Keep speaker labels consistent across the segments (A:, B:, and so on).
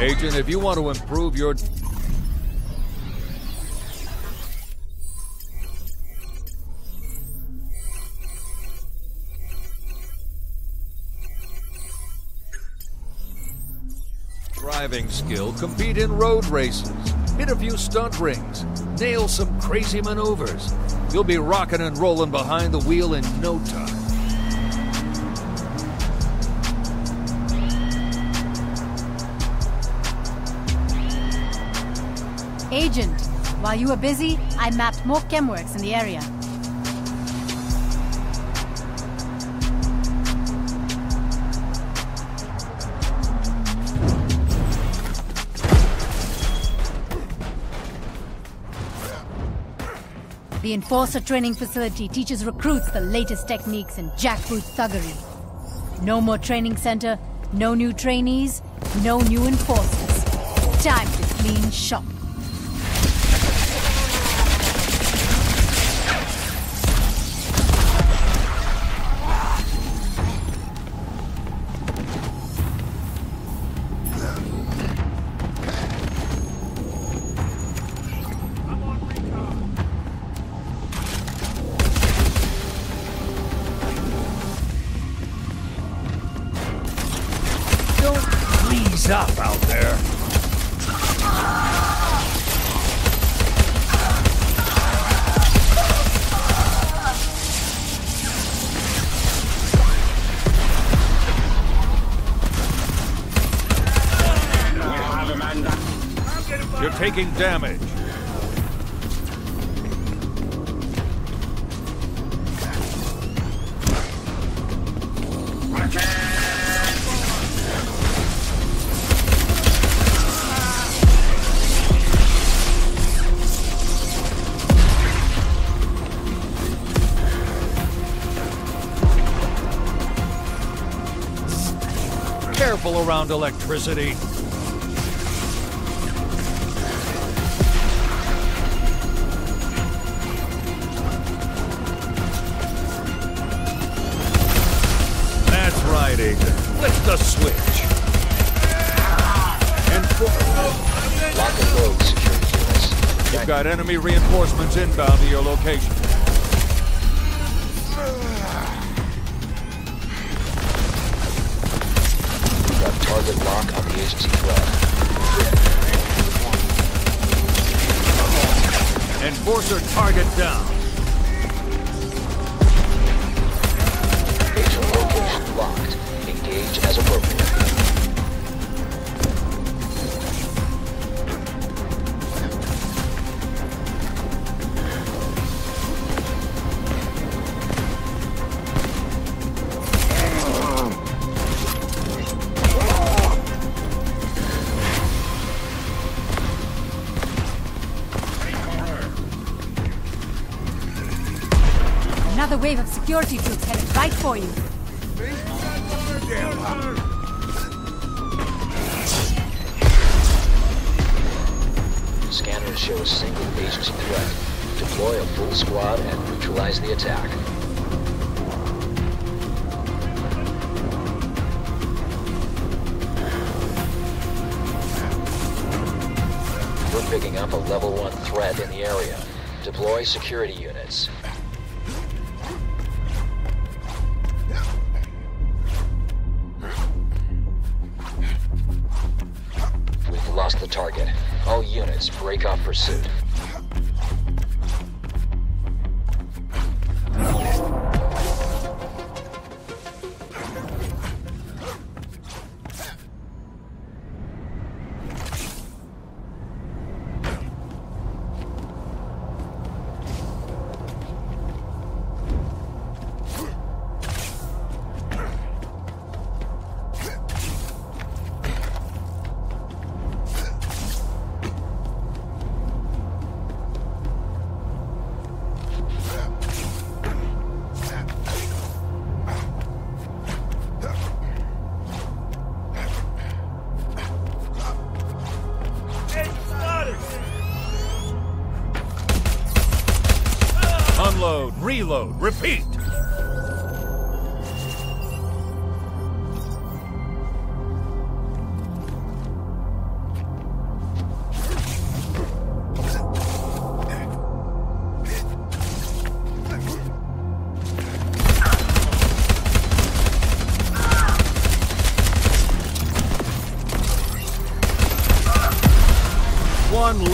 A: Agent, if you want to improve your driving skill, compete in road races, hit a few stunt rings, nail some crazy maneuvers. You'll be rocking and rolling behind the wheel in no time.
B: Agent, while you were busy, I mapped more chemworks in the area. The Enforcer Training Facility teaches recruits the latest techniques in jackboot thuggery. No more training center, no new trainees, no new enforcers. Time to clean shop.
A: Taking damage. Careful around electricity. Got enemy reinforcements inbound to your location.
C: We've got target lock on the agency threat.
A: Enforcer target down.
B: Security troops headed right for you.
C: Scanners show a single agency threat. Deploy a full squad and neutralize the attack. We're picking up a level 1 threat in the area. Deploy security units. Pursuit.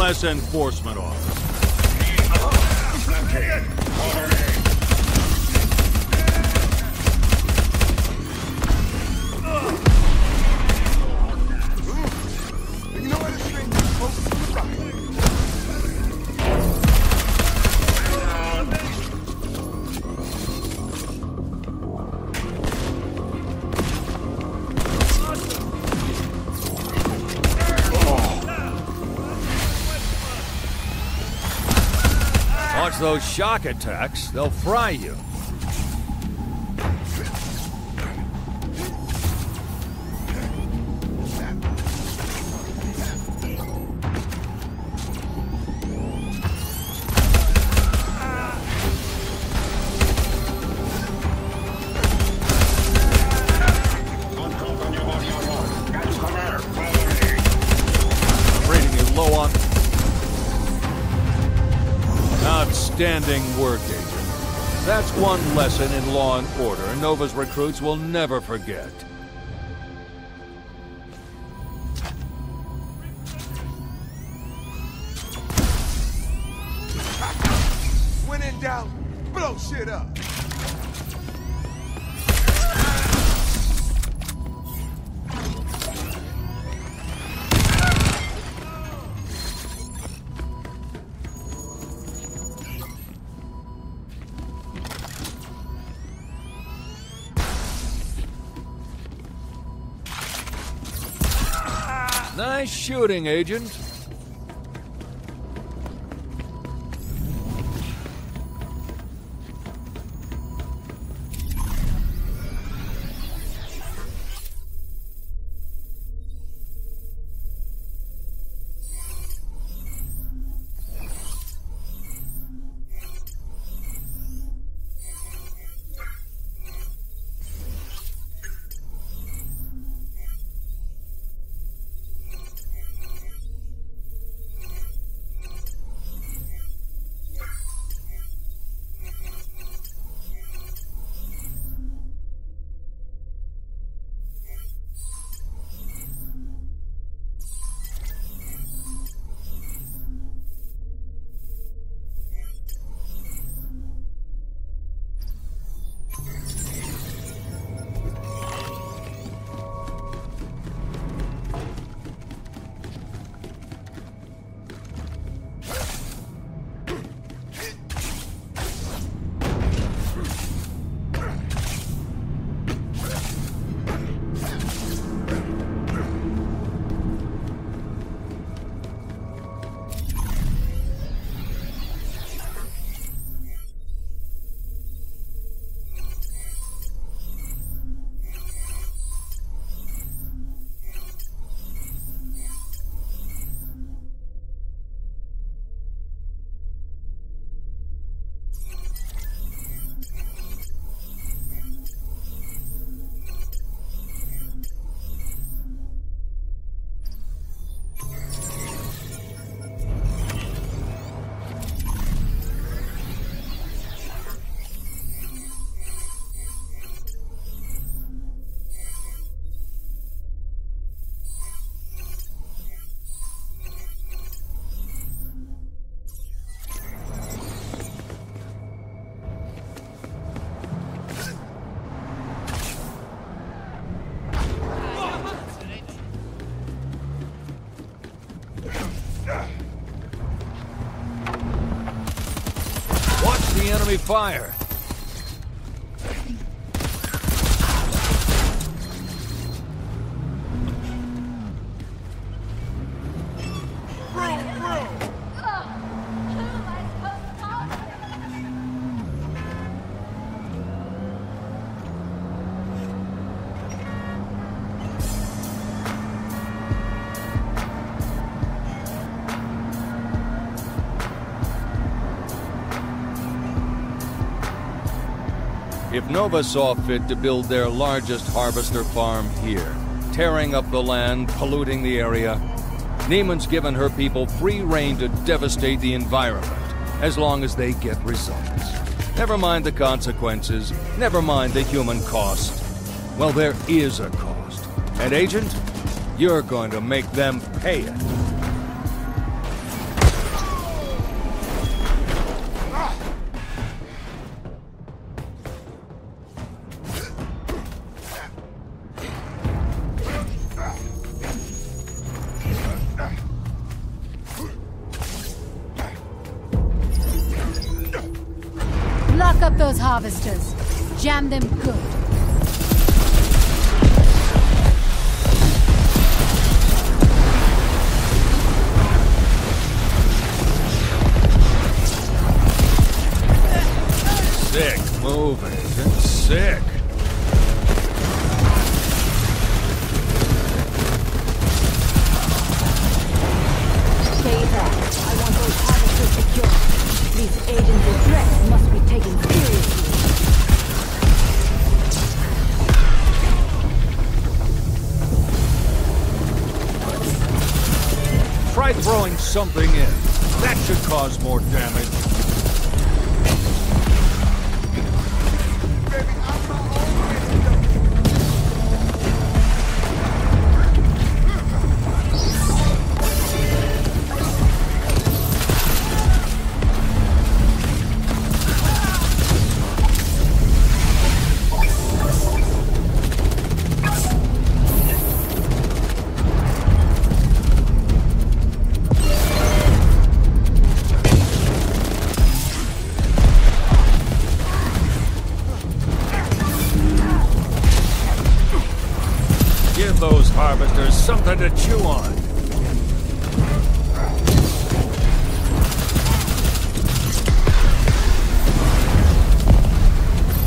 D: Less enforcement
A: shock attacks, they'll fry you. Nova's recruits will never forget. Shooting, Agent. Enemy fire. Nova saw fit to build their largest harvester farm here, tearing up the land, polluting the area, Niemand's given her people free rein to devastate the environment as long as they get results. Never mind the consequences, never mind the human cost. Well, there is a cost. And, Agent, you're going to make them pay it.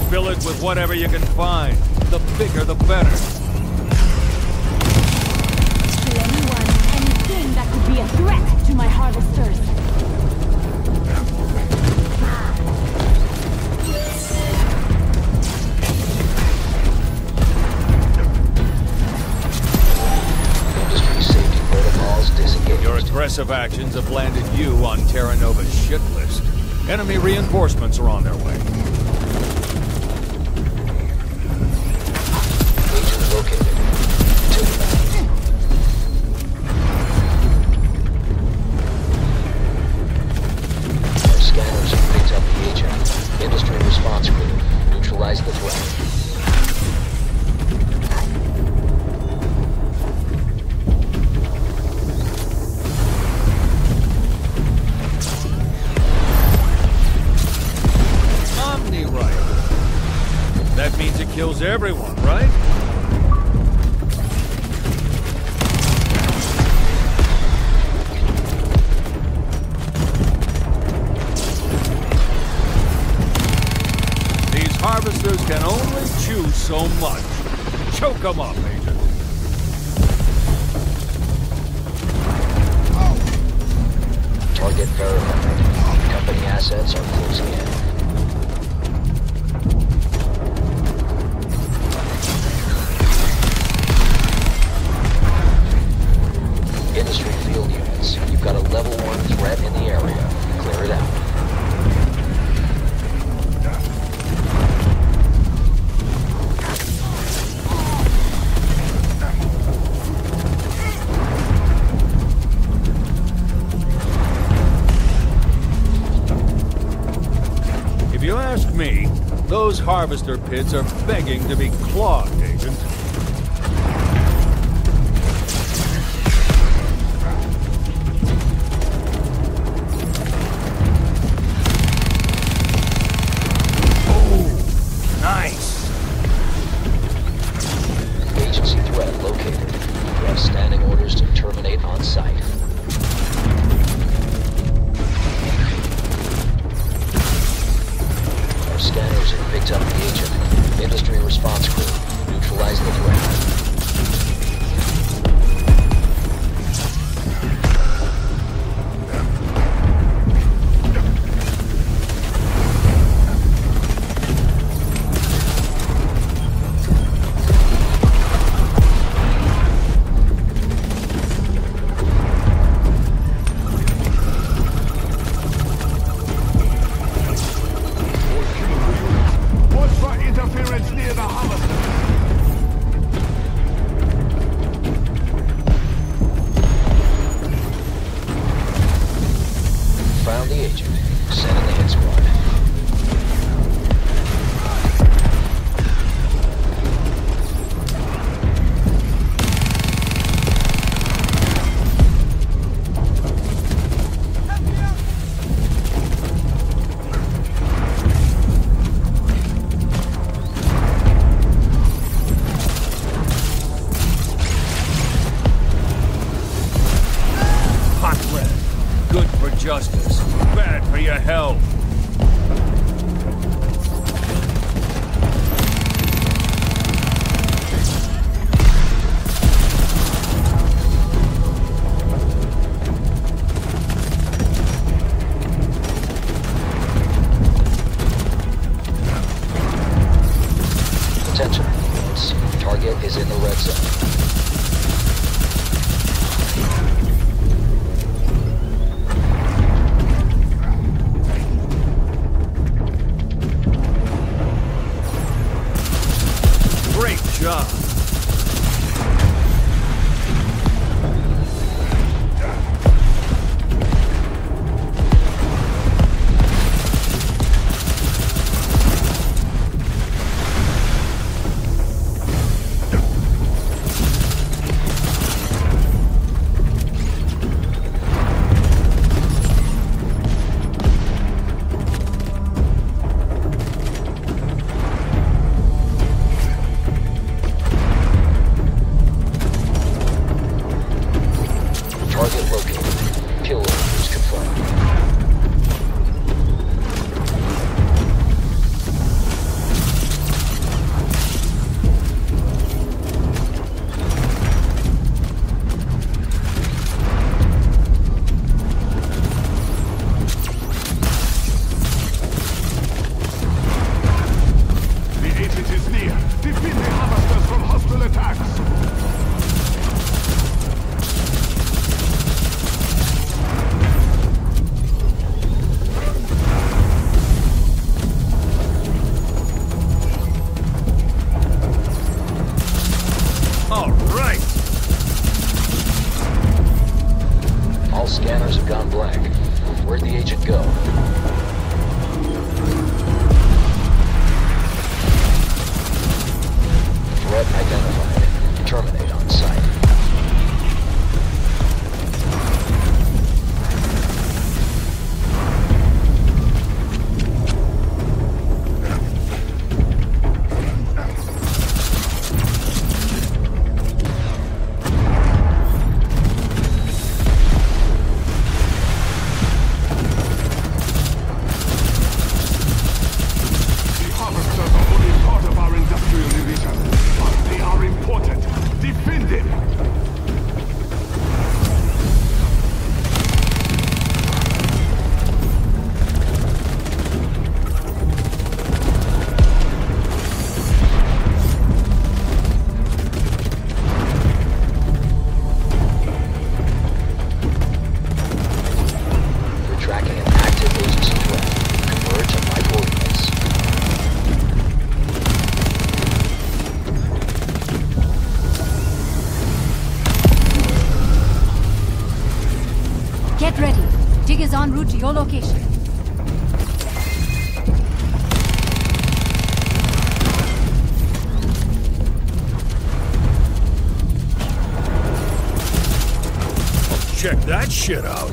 A: Fill it with whatever you can have landed you on Terra Nova's shit list. Enemy reinforcements are on their way. harvesters can only chew so much. Choke them up, Agent.
C: Target verified. Company assets are closing in. Industry field units, you've got a level one threat in the area. Clear it out.
A: Those harvester pits are begging to be clogged, Agent.
E: Shit out.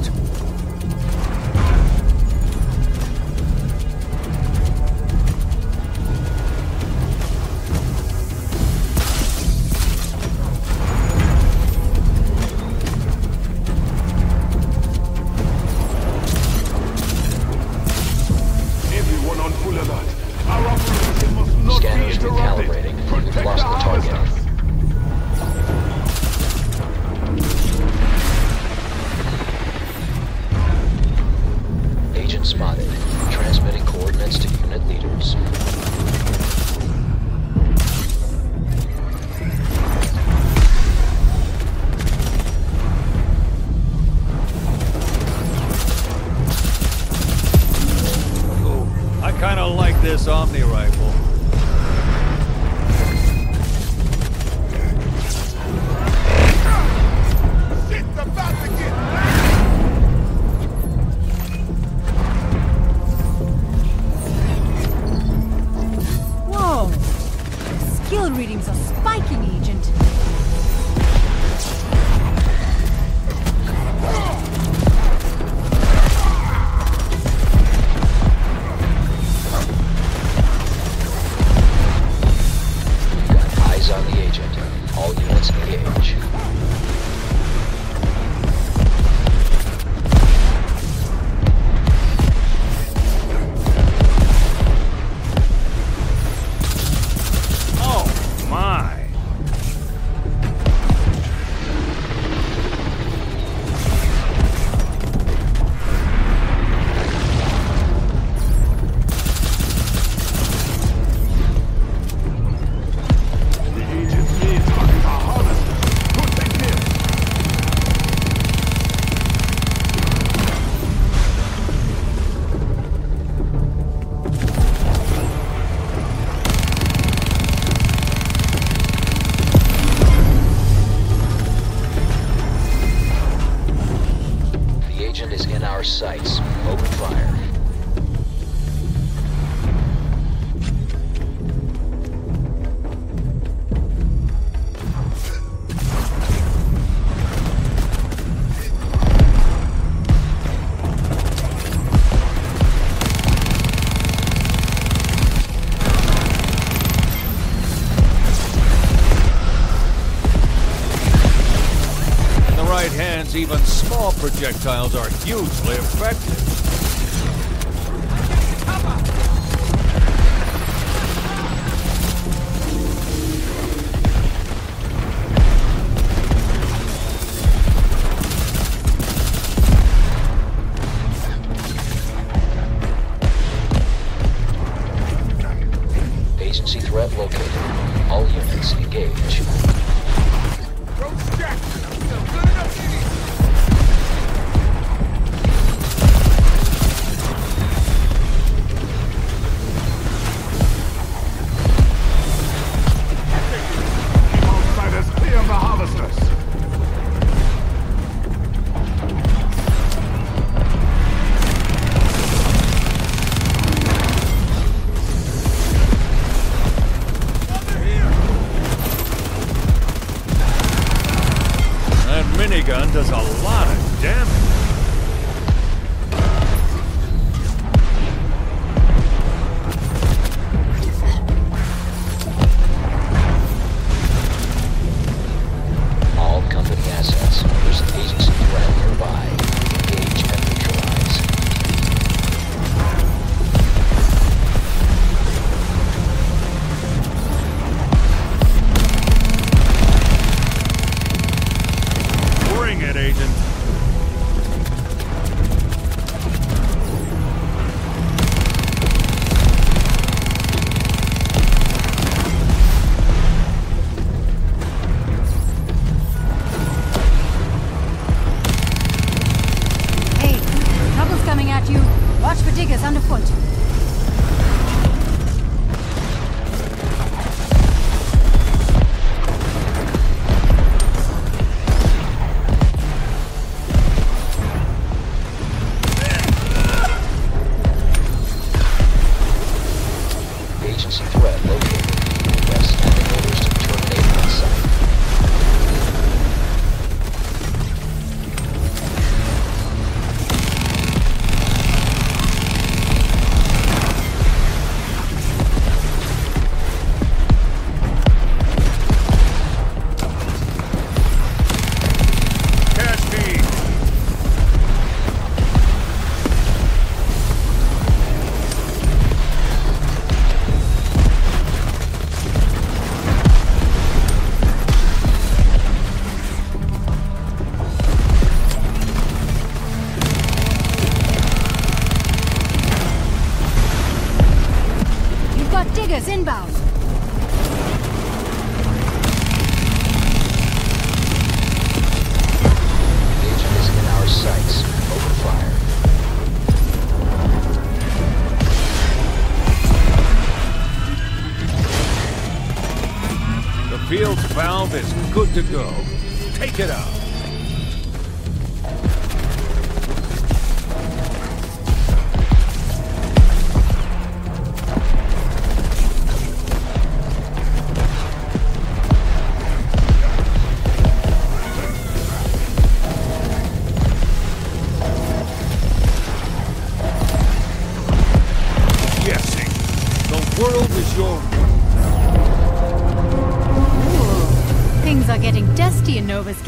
A: Projectiles are hugely effective.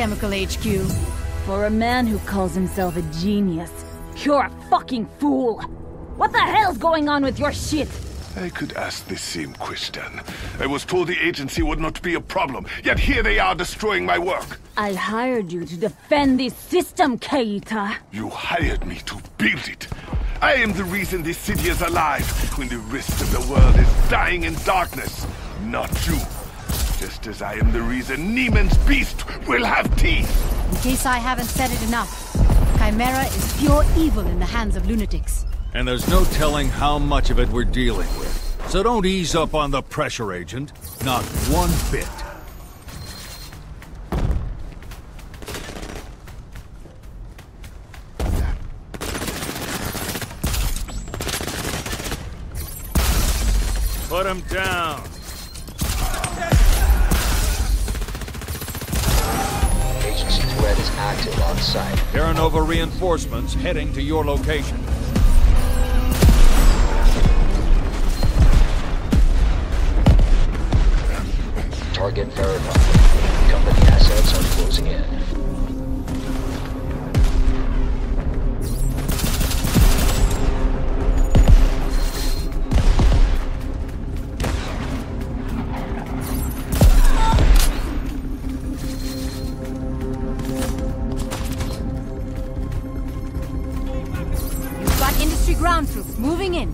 B: Chemical HQ.
F: For a man who calls himself a genius, you're a fucking fool. What the hell's going on with your shit?
E: I could ask the same question. I was told the agency would not be a problem, yet here they are destroying my work.
F: I hired you to defend this system, Keita.
E: You hired me to build it. I am the reason this city is alive when the rest of the world is dying in darkness. Not you. Just as I am the reason Niemand's beast will have teeth!
B: In case I haven't said it enough, Chimera is pure evil in the hands of lunatics.
A: And there's no telling how much of it we're dealing with. So don't ease up on the pressure, Agent. Not one bit.
D: Put him down.
C: Site.
A: Terra Nova reinforcements heading to your location.
C: Target verified. Company assets are closing in.
B: Ground troops moving in.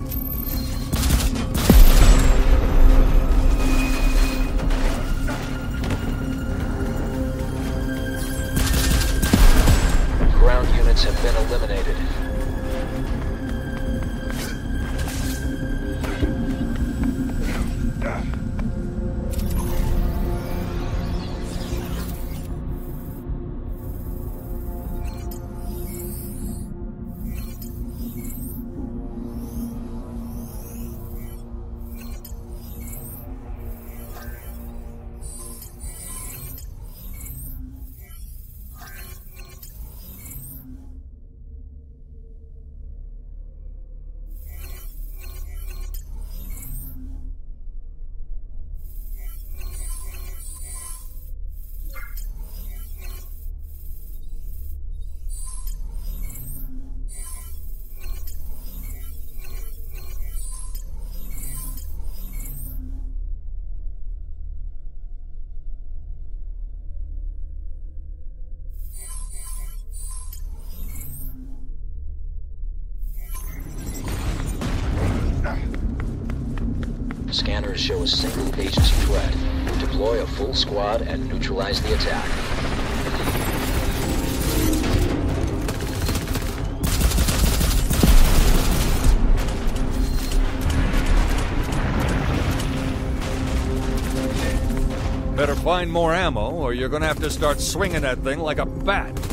C: Ground units have been eliminated. Show a single agency threat. Deploy a full squad and neutralize the attack.
A: Better find more ammo, or you're gonna have to start swinging that thing like a bat.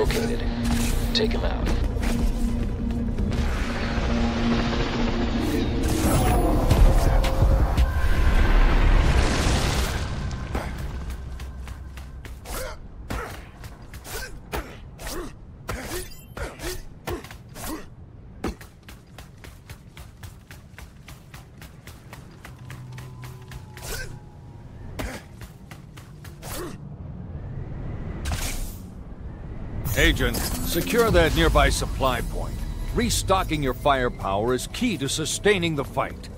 C: Located. Take him out.
A: Secure that nearby supply point. Restocking your firepower is key to sustaining the fight.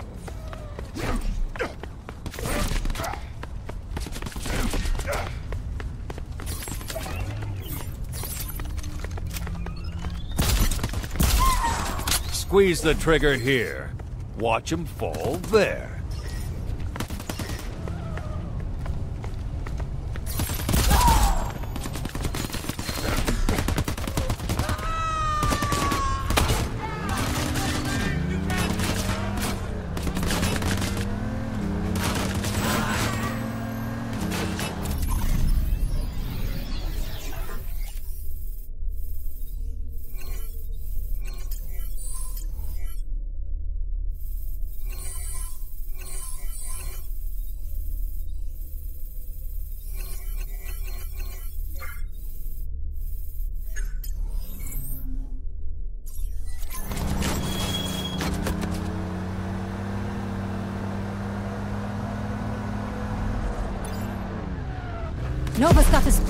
A: Squeeze the trigger here. Watch him fall there.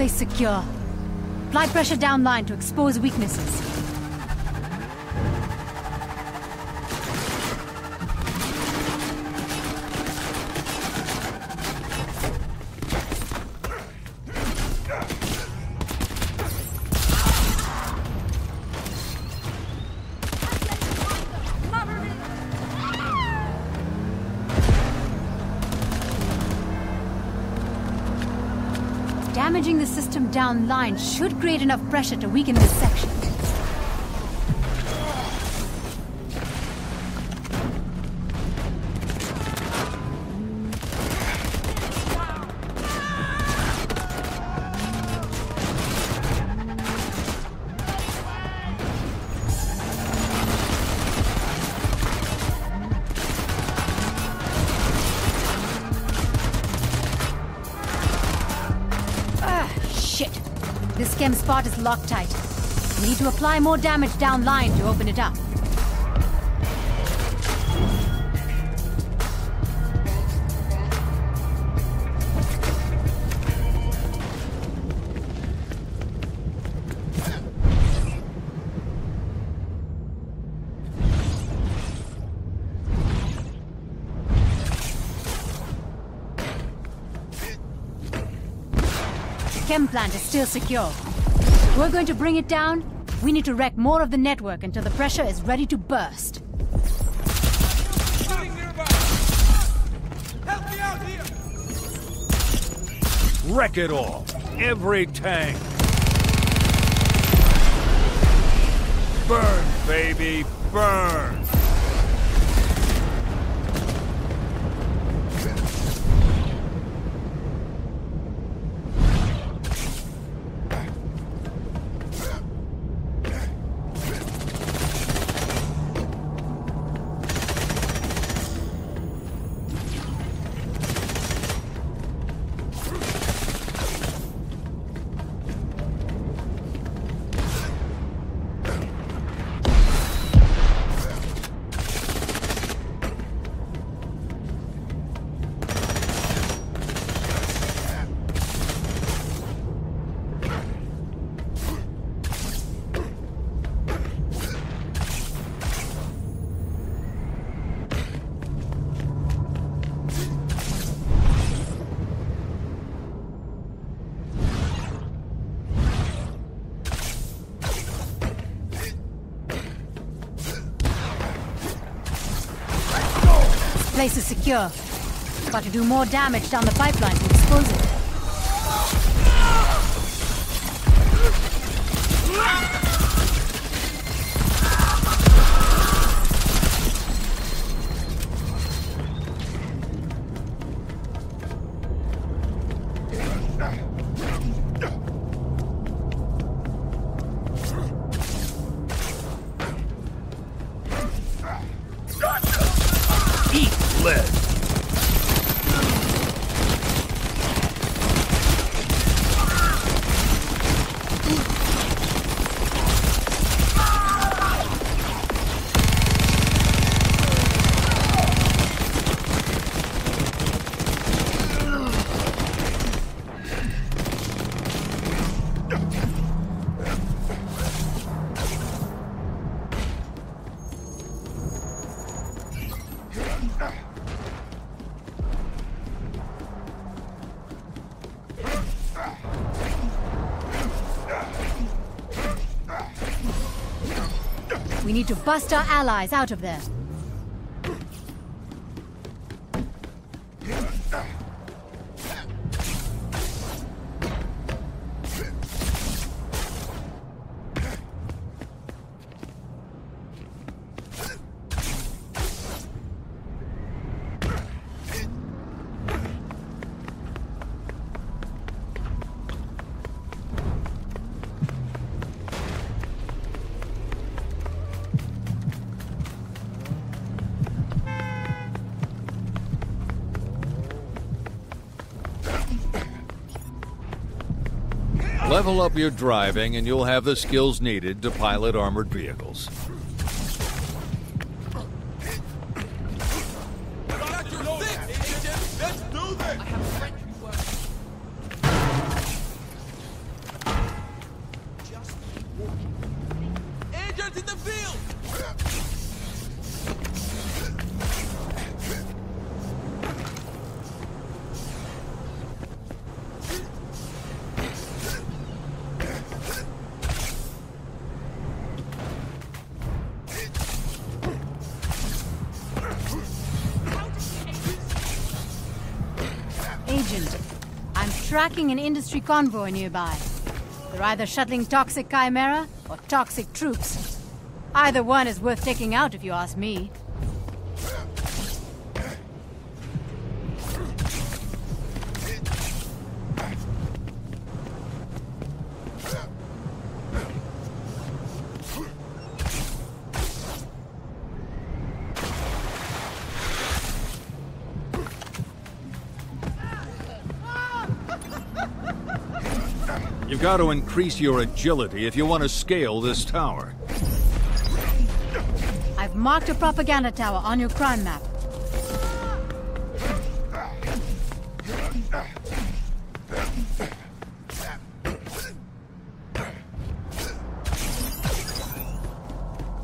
B: Place secure. Apply pressure downline to expose weaknesses. System downline should create enough pressure to weaken the section. Locked tight. We need to apply more damage down line to open it up. Chem plant is still secure. If we're going to bring it down, we need to wreck more of the network until the pressure is ready to burst.
D: Wreck it all. Every tank. Burn, baby, burn.
B: Secure. Got to do more damage down the pipeline to expose it. To bust our allies out of there.
A: Level up your driving, and you'll have the skills needed to pilot armored vehicles.
B: Convoy nearby. They're either shuttling toxic chimera or toxic troops. Either one is worth taking out if you ask me.
A: Got to increase your agility if you want to scale this tower.
B: I've marked a propaganda tower on your crime map.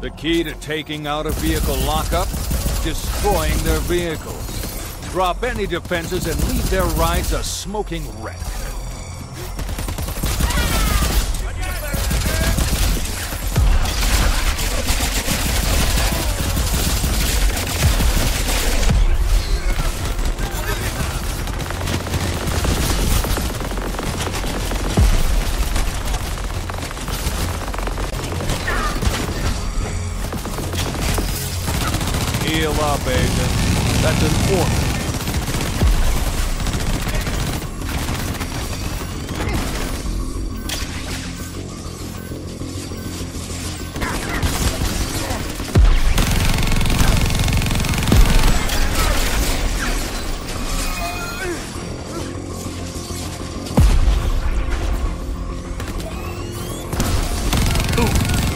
A: The key to taking out a vehicle lockup? Destroying their vehicles. Drop any defenses and leave their rides a smoking wreck. An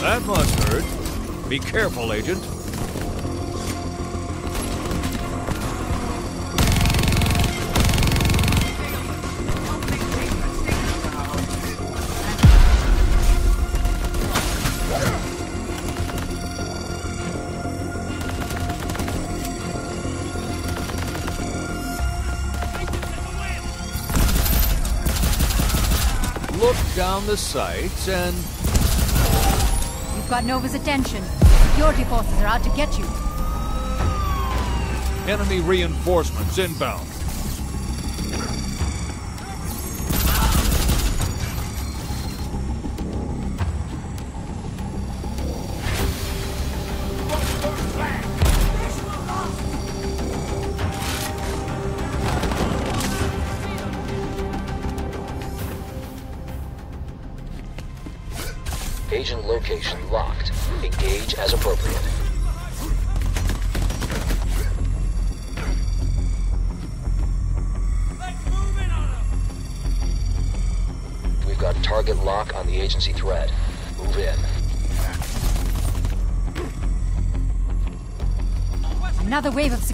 A: that must hurt. Be careful, Agent. Down the sights and
B: You've got Nova's attention. Security forces are out to get you.
A: enemy reinforcements inbound.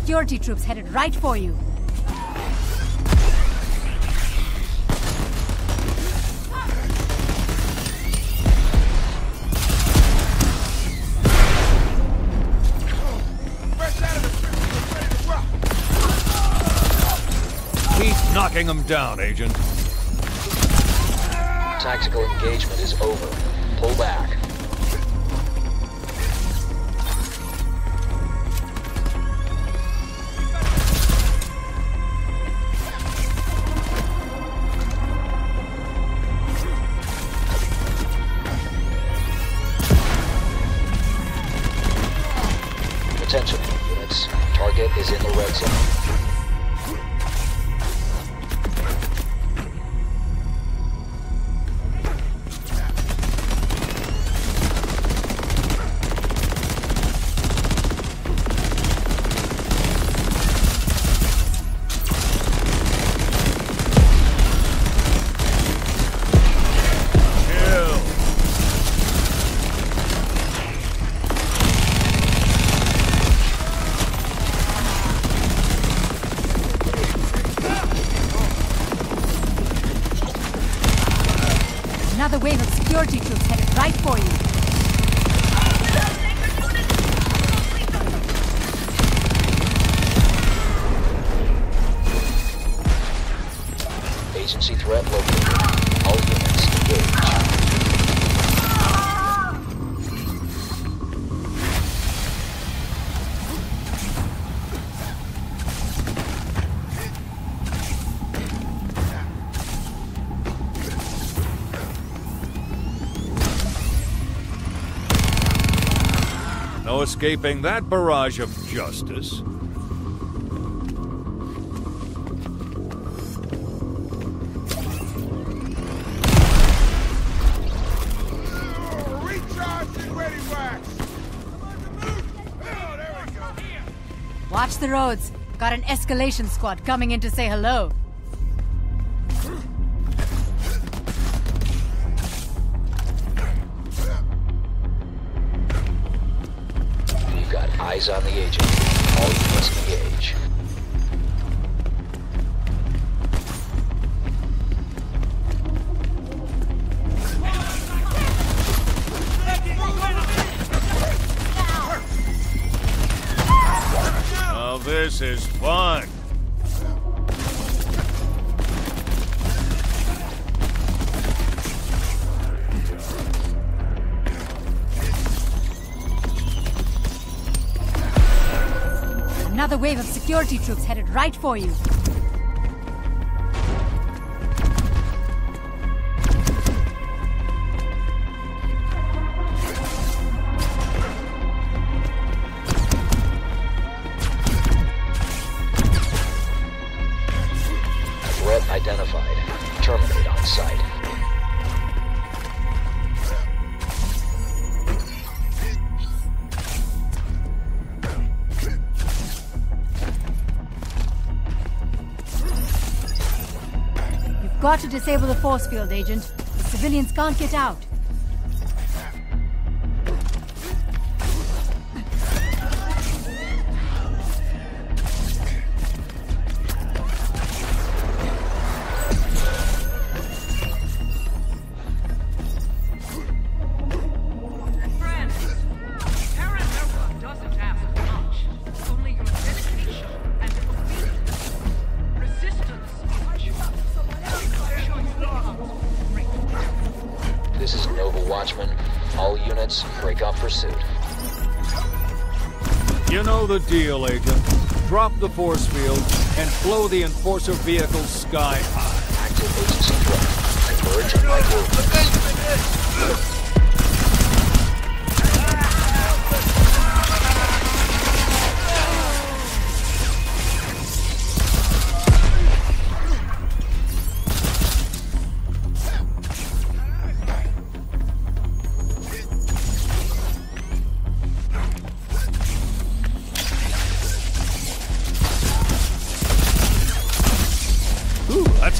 B: Security troops headed right for you.
A: Keep knocking them down, Agent.
C: Tactical engagement is over. Pull back.
D: escaping that barrage of justice.
B: Watch the roads. Got an escalation squad coming in to say hello. Another wave of security troops headed right for you. disable the force field, Agent. The civilians can't get out.
D: the force field, and blow the Enforcer vehicle sky high.
C: Activate Seedra. Converge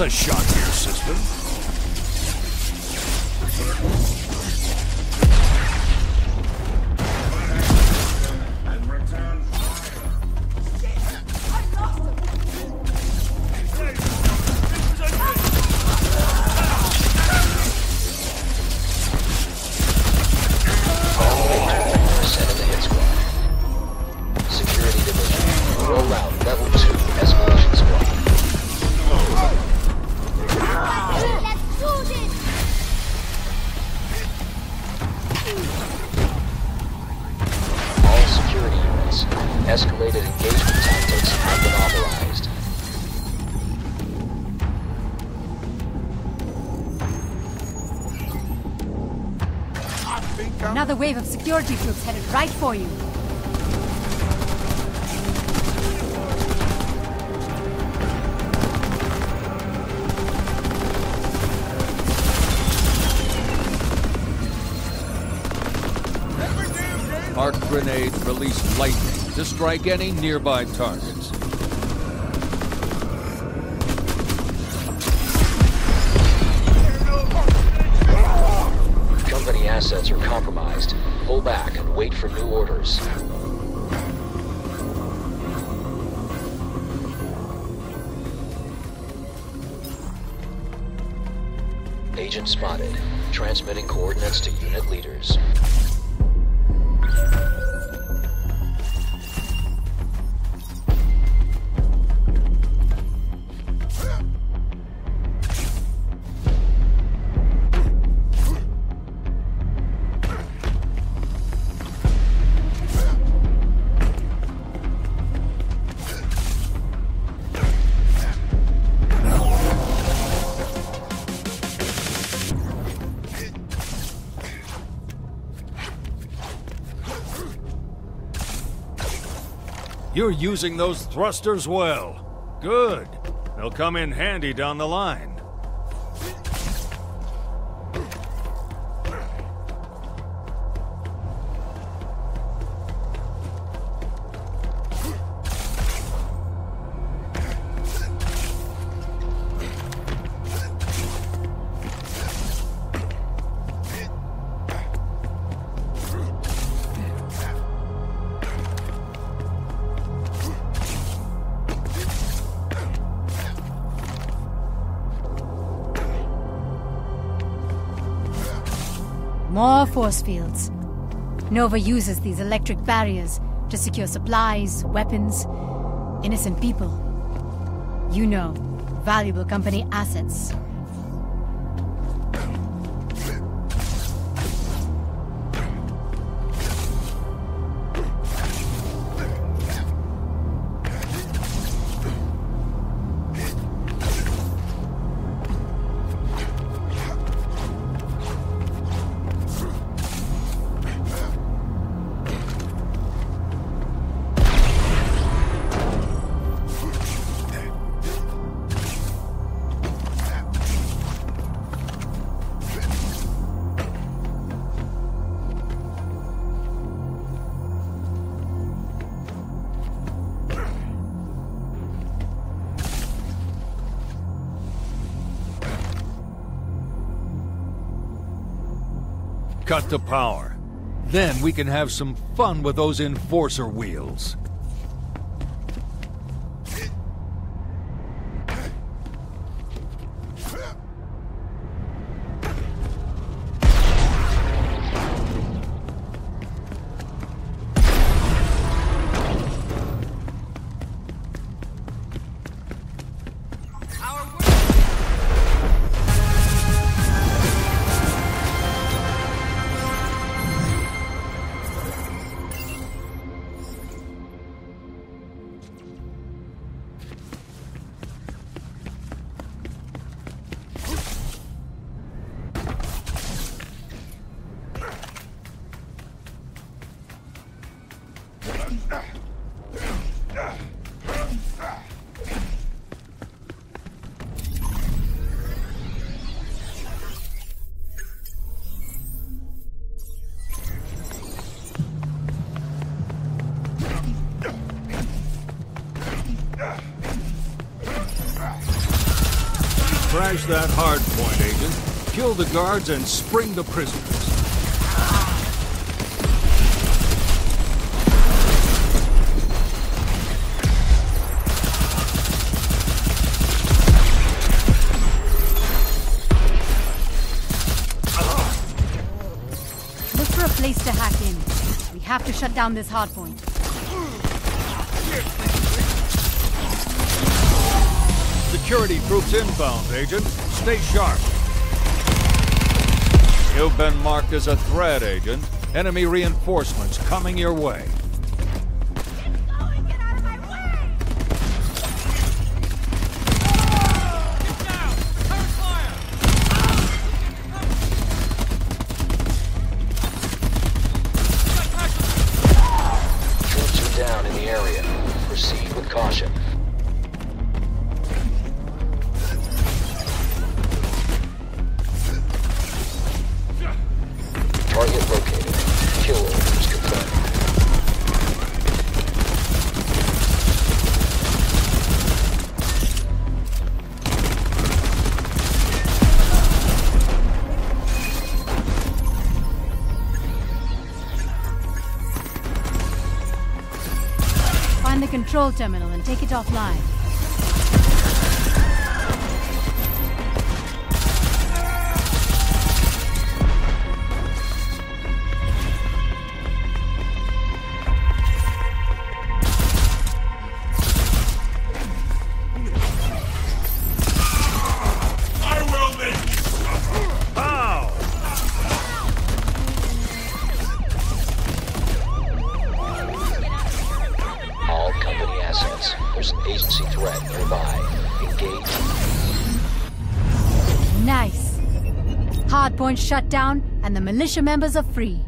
D: a
A: shot. strike any nearby
C: target.
A: You're using those thrusters well. Good. They'll come in handy down the line.
B: Nova uses these electric barriers to secure supplies, weapons, innocent people. You know, valuable company assets. The power. Then we can have some fun with those enforcer wheels.
A: The guards and spring the prisoners.
B: Look for a place to hack in. We have to shut down this hardpoint.
A: Security troops inbound, Agent. Stay sharp. You've been marked as a threat, Agent. Enemy reinforcements coming your way.
B: Terminal and take it offline. Members are free.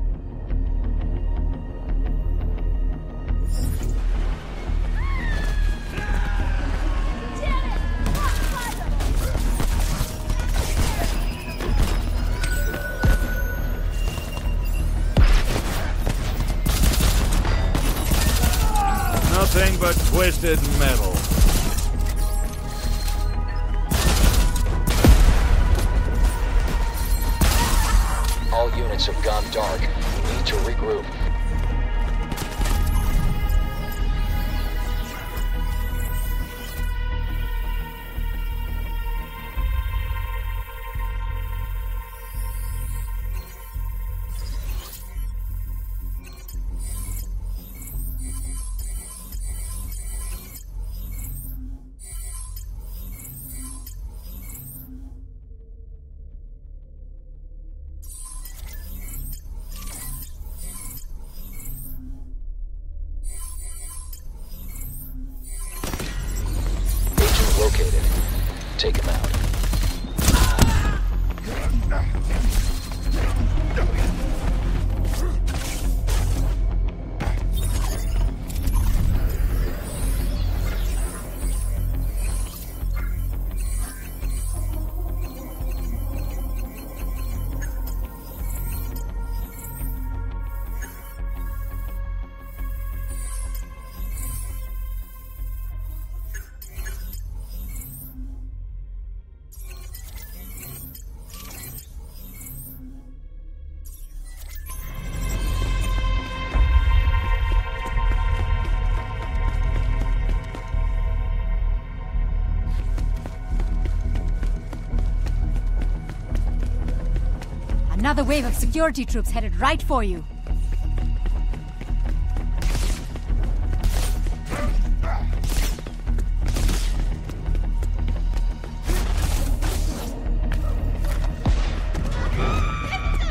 B: Another wave of security troops headed right for you.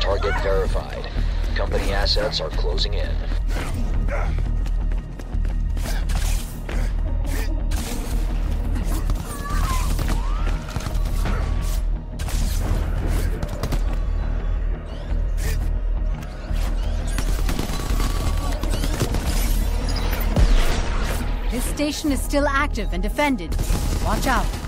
C: Target verified. Company assets are closing in.
B: Is still active and defended. Watch out.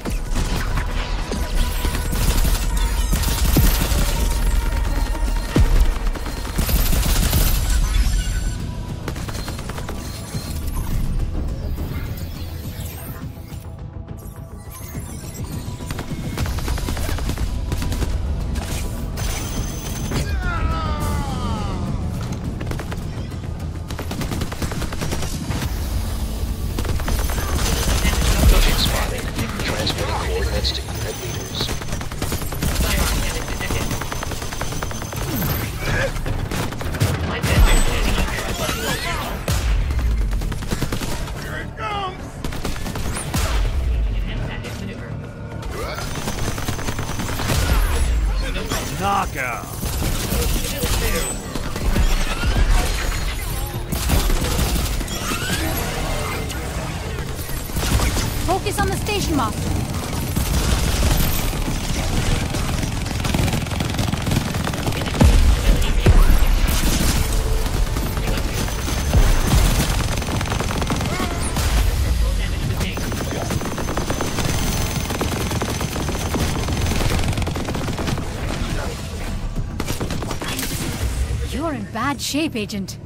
B: Bad shape, Agent.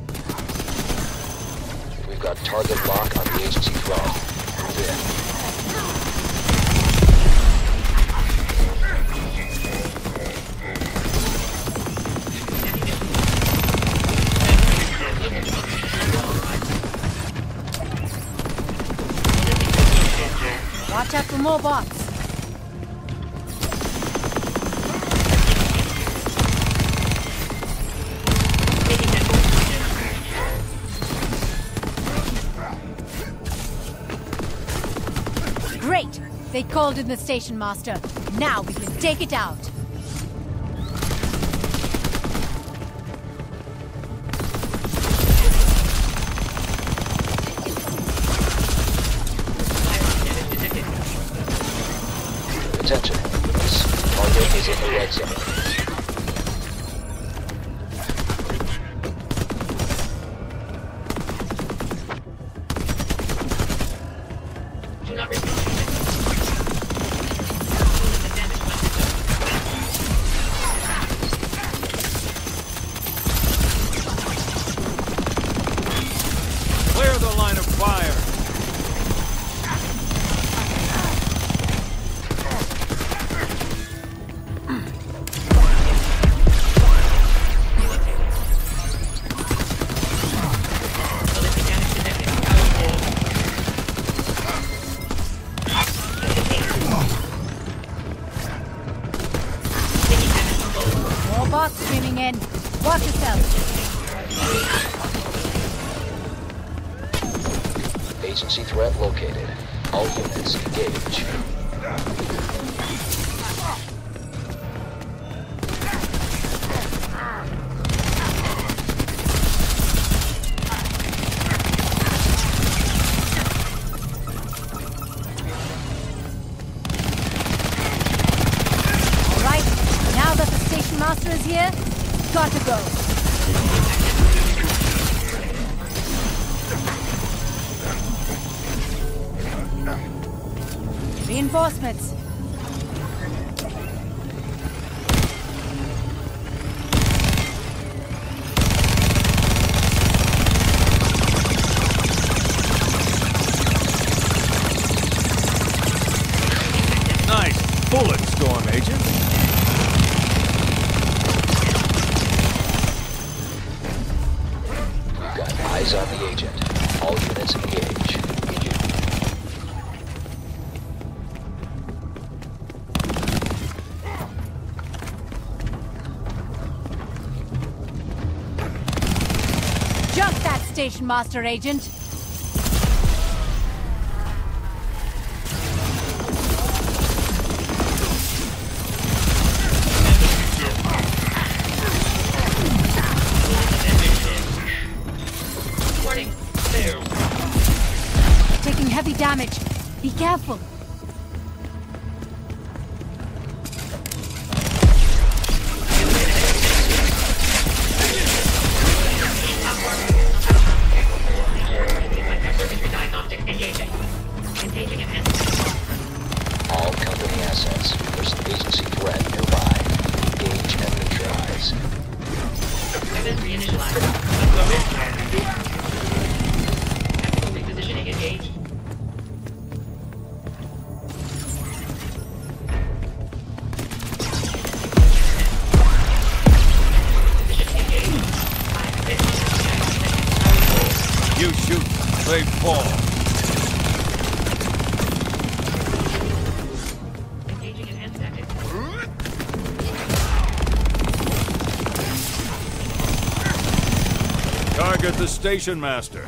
C: We've got target lock on the agency drone. Move in.
B: Watch out for more bots. Called in the station master. Now we can take it out.
C: Attention. This target is in the red zone. Eyes on the agent. All units engage.
B: Just that station master agent.
A: Station master.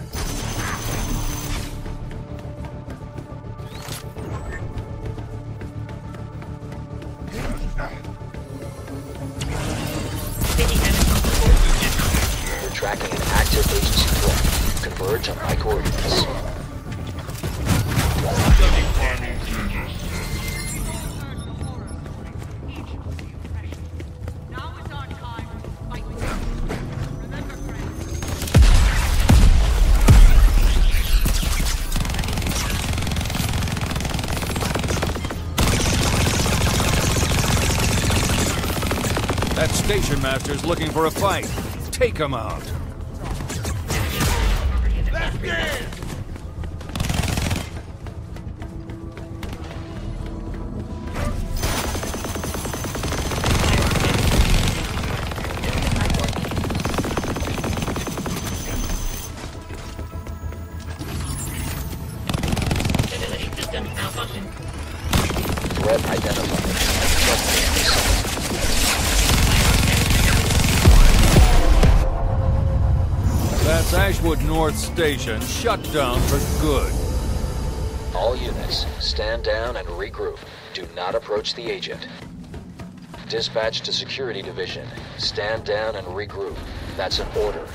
A: That station master's looking for a fight. Take him out. North Station, shut down for good.
C: All units, stand down and regroup. Do not approach the agent. Dispatch to Security Division. Stand down and regroup. That's an order.